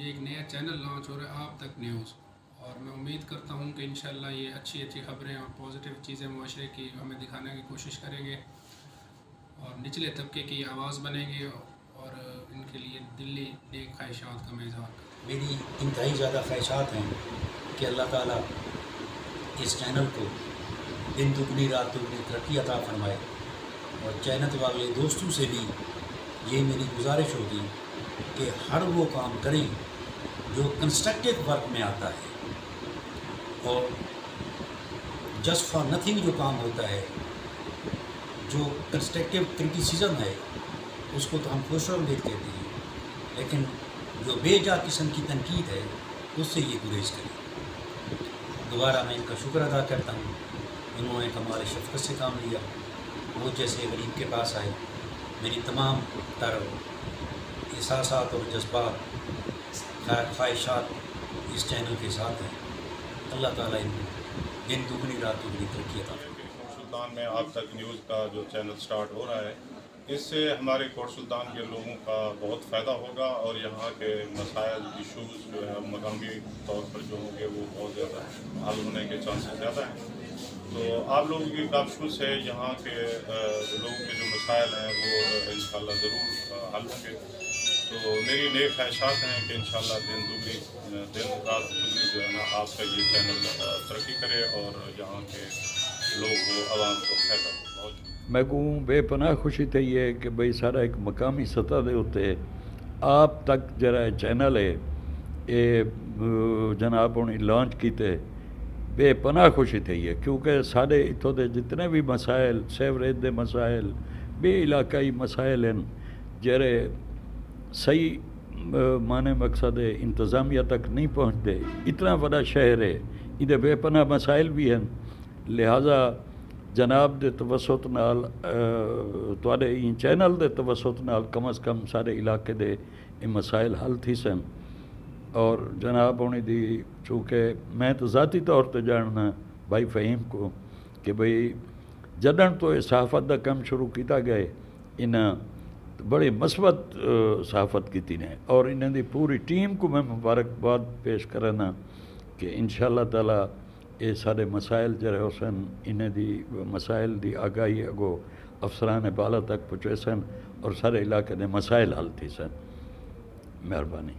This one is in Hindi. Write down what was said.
ये एक नया चैनल लॉन्च हो रहा है, आप तक न्यूज़ और मैं उम्मीद करता हूँ कि इन ये अच्छी अच्छी खबरें और पॉजिटिव चीज़ें माशरे की हमें दिखाने की कोशिश करेंगे और निचले तबके की आवाज़ बनेंगे और इनके लिए दिल्ली नेक ख्वाहिशात का मेज़ार मेरी इंतहाई ज़्यादा ख्वाहिशात हैं कि अल्लाह ताला इस चैनल को दिन दुगनी, रात दुगनी तरक्की अता फरमाए और चैनल वाले दोस्तों से भी ये मेरी गुजारिश होगी कि हर वो काम करें जो कंस्ट्रक्टिव वर्क में आता है। और जस्ट फॉर नथिंग जो काम होता है, जो कंस्ट्रक्टिव क्रिटिसिज्म है, उसको तो हम खुशरमदीद कहते हैं। लेकिन जो बेजा किस्म की तनकीद है, उससे ये गुरेज करें। दोबारा मैं इनका शुक्र अदा करता हूँ। उन्होंने कमाल शफकत से काम लिया। वो जैसे गरीब के पास आए, मेरी तमाम तर एहसास और जज्बात ख्वाहिशात इस चैनल के साथ हैं। अल्लाह ताला इनको दिन दुगनी, रात दुगनी तरक्की सुल्तान में आप तक न्यूज़ का जो चैनल स्टार्ट हो रहा है, इससे हमारे कोट सुल्तान के लोगों का बहुत फ़ायदा होगा और यहाँ के मसाइल इशूज़ जो है, मकामी तौर पर जो होंगे वो बहुत ज़्यादा हल होने के चांसेस ज़्यादा हैं। तो आप लोगों की काबशू से यहाँ के लोगों के जो मसाइल हैं वो इन ज़रूर हल होंगे। तो मेरी नेक ख्वाहिशात हैं कि इन दिन दुगनी दिन रात दुगनी जो है ना, आपका ये चैनल तरक्की करे और यहाँ के लोग आवाम को बहुत मैं कहूँ, बेपनाह खुशी थी है कि भाई सारा एक मकामी सतह के उत्ते आप तक जरा चैनल है, ये जनाब उन्हें लॉन्च किए बेपनाह खुशी थी है, क्योंकि साढ़े इतों के जितने भी मसाइल सेवरेज के मसाइल बे इलाकाई मसाइल हैं, जरे सही माने मकसद इंतज़ामिया तक नहीं पहुँचते। इतना बड़ा शहर है, इधर बेपना मसाइल भी हैं। लिहाजा जनाब के तवसत नाल थोड़े चैनल के तवसत नाल कम अज़ कम सारे इलाके के मसाइल हल थी सन। और जनाब उन्हें दी, चूँकि मैं तो ज़ाती तौर पर जानना भाई फ़हीम को कि भाई जडन तो सहाफ़त का कम शुरू किया गया इन बड़े मस्बत सहाफ़त की ने। और इन्होंने पूरी टीम को मैं मुबारकबाद पेश करना कि इन ताला ये सारे मसाइल जरा सन, इन्हें दी मसाइल की आगाही अगो अफसर ने बाला तक पहुँचे सन और सारे इलाके के मसाइल हल थी सन। मेहरबानी।